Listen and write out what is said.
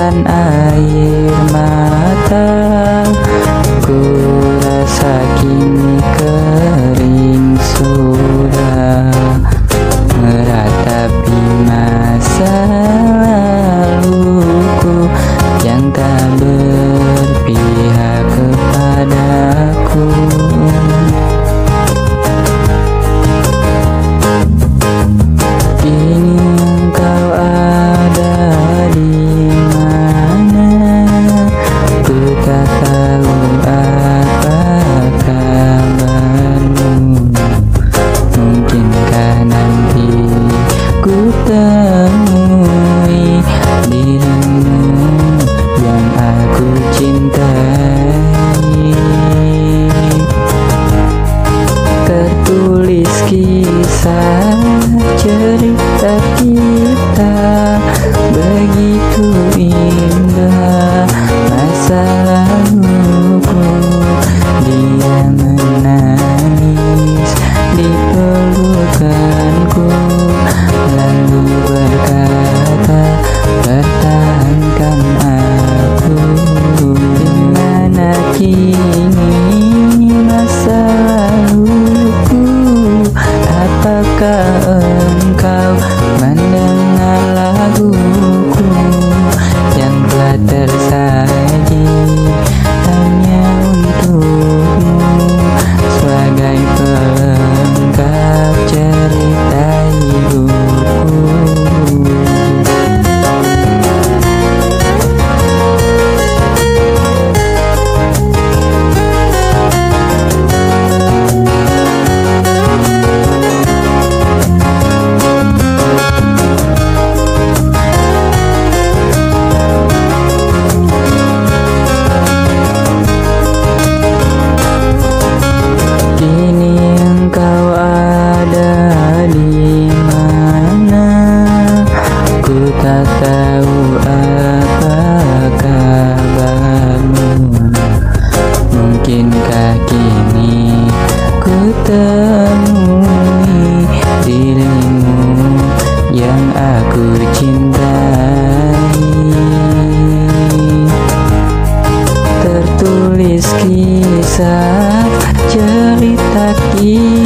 tetesan air mata Ku rasa kini kering sudah. engkau mendengar lagu. ku cintai Tertulis kisah cerita kita